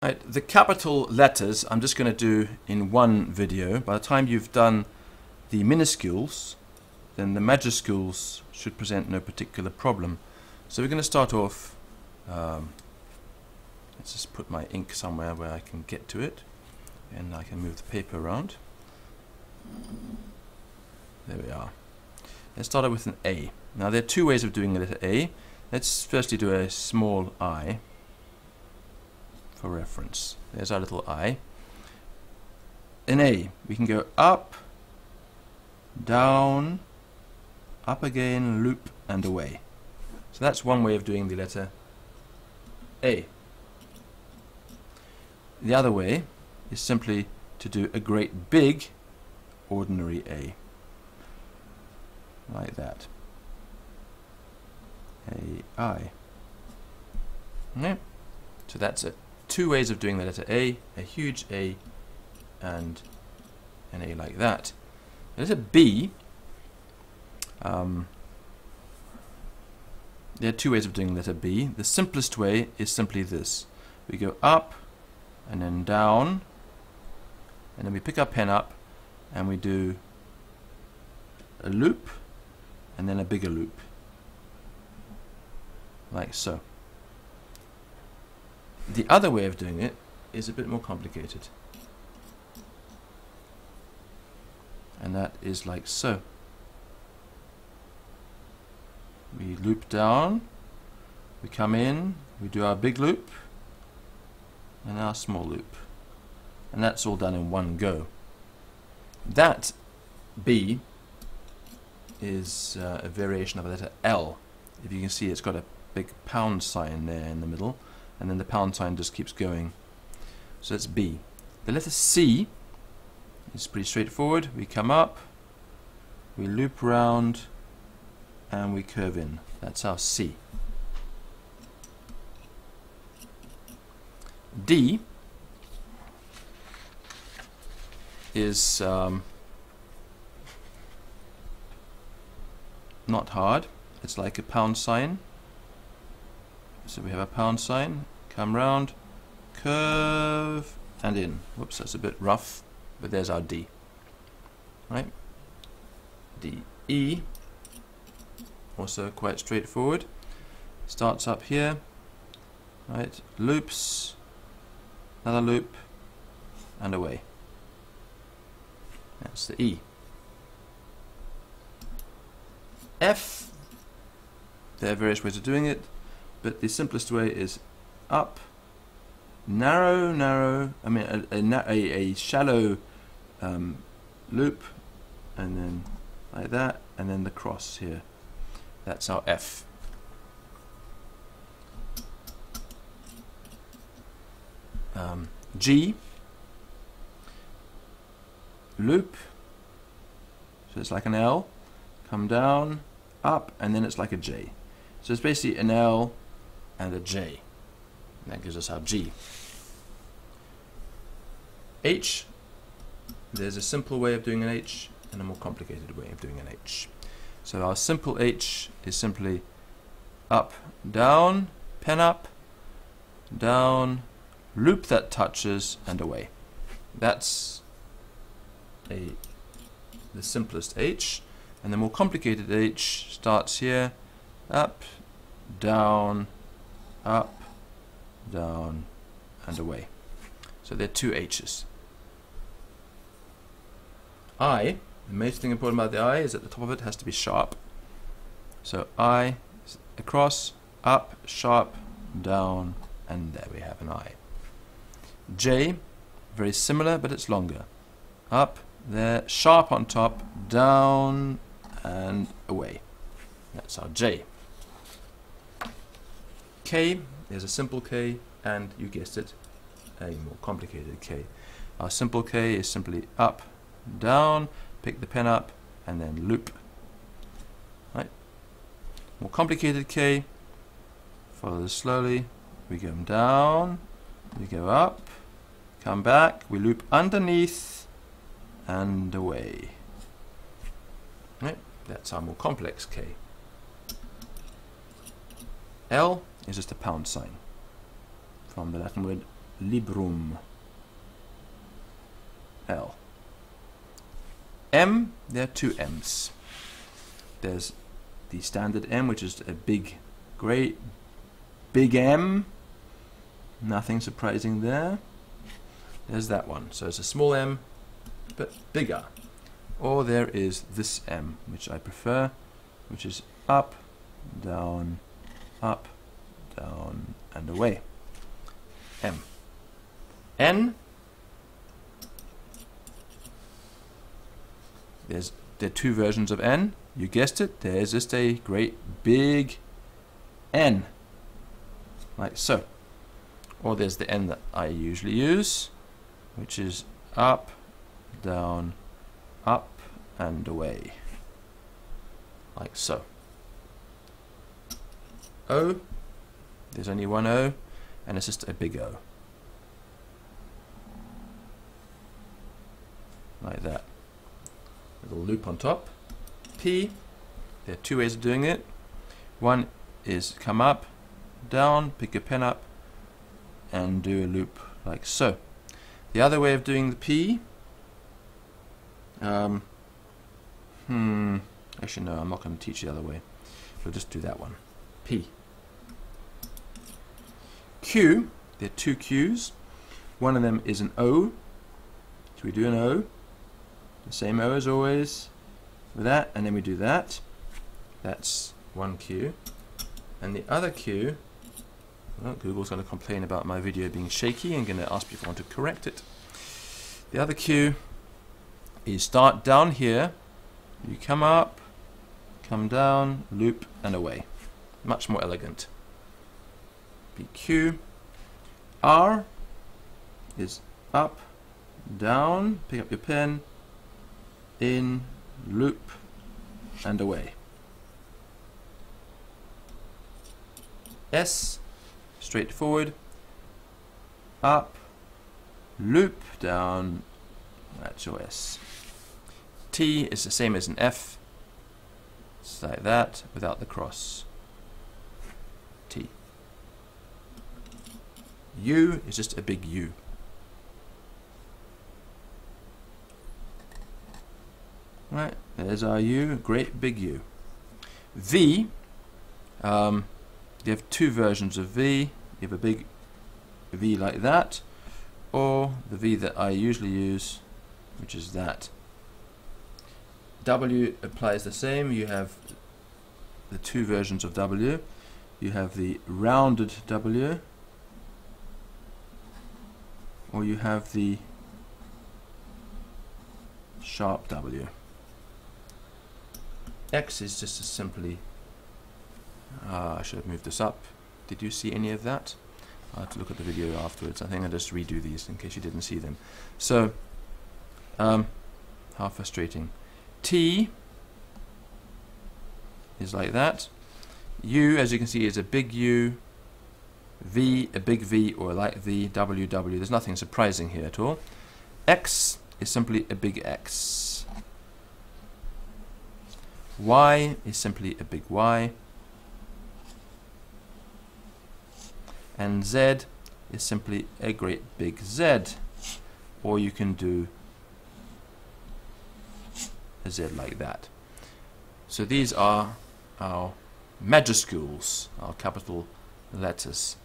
Right, the capital letters I'm just going to do in one video. By the time you've done the minuscules, then the majuscules should present no particular problem. So we're going to start off, um, let's just put my ink somewhere where I can get to it, and I can move the paper around. There we are. Let's start out with an A. Now there are two ways of doing the letter A. Let's firstly do a small i for reference. There's our little i. In A, we can go up, down, up again, loop, and away. So that's one way of doing the letter A. The other way is simply to do a great big ordinary A. Like that. A, I. Okay. So that's it two ways of doing the letter A, a huge A and an A like that. The letter B, um, there are two ways of doing letter B. The simplest way is simply this. We go up and then down and then we pick our pen up and we do a loop and then a bigger loop like so. The other way of doing it is a bit more complicated. And that is like so. We loop down, we come in, we do our big loop, and our small loop. And that's all done in one go. That B is uh, a variation of the letter L. If you can see, it's got a big pound sign there in the middle and then the pound sign just keeps going. So that's B. The letter C is pretty straightforward. We come up, we loop round, and we curve in. That's our C. D is um, not hard. It's like a pound sign. So we have a pound sign, come round, curve, and in. Whoops, that's a bit rough, but there's our D. Right? D, E, also quite straightforward. Starts up here, right? Loops, another loop, and away. That's the E. F, there are various ways of doing it but the simplest way is up, narrow, narrow, I mean a, a, a, shallow um, loop, and then like that, and then the cross here. That's our F. Um, G, loop, so it's like an L, come down, up, and then it's like a J. So it's basically an L, and a J. That gives us our G. H, there's a simple way of doing an H and a more complicated way of doing an H. So our simple H is simply up, down, pen up, down, loop that touches, and away. That's a the simplest H. And the more complicated H starts here, up, down, up, down, and away. So there are two H's. I, the most thing important about the I is at the top of it has to be sharp. So I, across, up, sharp, down, and there we have an I. J, very similar, but it's longer. Up, there, sharp on top, down, and away. That's our J. K is a simple K and you guessed it, a more complicated K. Our simple K is simply up, down, pick the pen up and then loop. Right. More complicated K, follow this slowly, we go down, we go up, come back, we loop underneath and away. Right. That's our more complex K. L is just a pound sign from the Latin word librum. L. M, there are two M's. There's the standard M, which is a big, great, big M. Nothing surprising there. There's that one. So it's a small m, but bigger. Or there is this m, which I prefer, which is up, down, up, down, and away. M. N. There's there are two versions of N. You guessed it. There's just a great big N, like so. Or there's the N that I usually use, which is up, down, up, and away. Like so. O, there's only one O, and it's just a big O. Like that. Little loop on top. P, there are two ways of doing it. One is come up, down, pick your pen up, and do a loop like so. The other way of doing the P, um, hmm, actually no, I'm not going to teach the other way. We'll just do that one. P. Q, there are two Qs. One of them is an O. So we do an O, the same O as always, that, and then we do that. That's one Q. And the other Q well, Google's going to complain about my video being shaky and going to ask me if I want to correct it. The other Q is start down here, you come up, come down, loop, and away. Much more elegant. PQ. R is up, down, pick up your pen, in, loop, and away. S straightforward, up, loop down, that's your S. T is the same as an F, it's like that without the cross. T. U is just a big U. Right, there's our U, great big U. V, um, you have two versions of V. You have a big V like that, or the V that I usually use, which is that. W applies the same. You have the two versions of W. You have the rounded W, or you have the sharp W. X is just simply, uh, I should have moved this up, did you see any of that? I'll have to look at the video afterwards. I think I'll just redo these in case you didn't see them. So, um, how frustrating. T is like that. U, as you can see, is a big U. V, a big V or a light V. W, W. There's nothing surprising here at all. X is simply a big X. Y is simply a big Y. and Z is simply a great big Z or you can do a Z like that. So these are our majuscules, our capital letters.